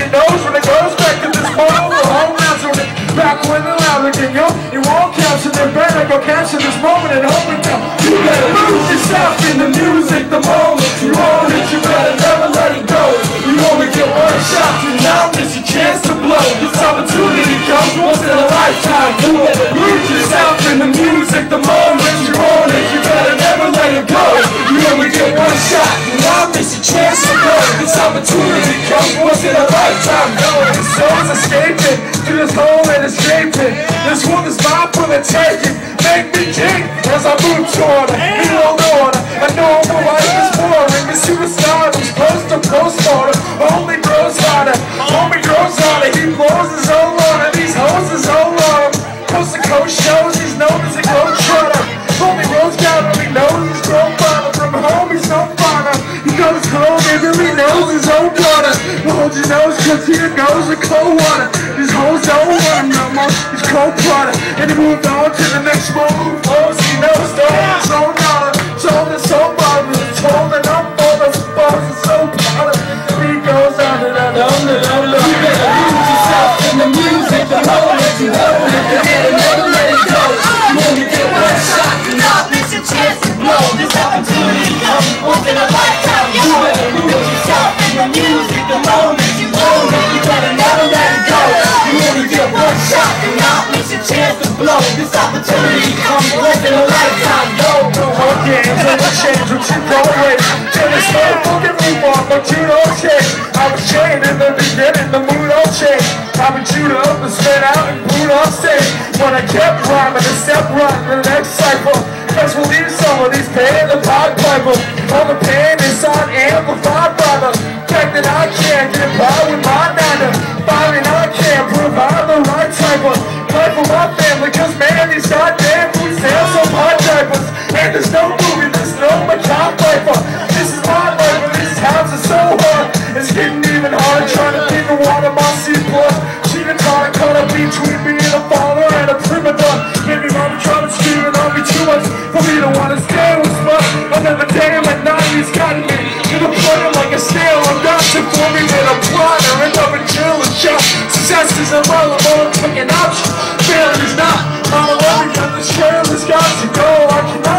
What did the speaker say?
your nose when it goes back to this photo. The whole rounds. Back when the loud again, yo. You won't cancel it. Burn like a cancer this moment and hope it down. You better lose yourself in the music the moment you own it. You better never let it go. You only get one shot. You now miss your chance to blow. This opportunity comes once in a lifetime. You better lose yourself in the music the moment you own it. You better never let it go. You only get one shot. Once in a lifetime. No, the soul's escaping to this hole and escaping. This woman's mine for the taking. Make me king as I move toward her. Don't know her. I know my life is boring. The superstar who's close to postmortem. Only grows harder. only grows harder. He blows his own Hold your nose cause here goes the cold water. These hoes don't want no more. He's cold blooded. And he moved on to the next move. Oh, he knows the own dollar. Told us so bothered. Told that I'm for the boss is so bothered. He goes on and on and on and on. You better lose yourself in the music. The moment you hold it. You better never let it go. You only get one shot. Do not miss your chance to blow. This opportunity comes once in a lifetime. You better lose yourself in the music the moment games, no more change, what you go away. Finish no fucking move on, but you don't change. I was chained in the beginning, the mood don't change. I've been chewed up and spit out and booed off stage. When I kept rhyming and step right the next cycle. Cause we'll leave some of these pain in the pod piper. All the pain inside amplified by the It's getting even harder trying to figure water my C plus. She been trying to cut up between being a father and a prima donna. Maybe mama trying to scream it on me too much for me to wanna stay with fun. Another day in my 90s got me in a plan like a snail. I'm dancing for me with a plotter and up in jail and shot. Success is irrelevant, fucking option. Failure's not. I'm a love because the share has got to go. I cannot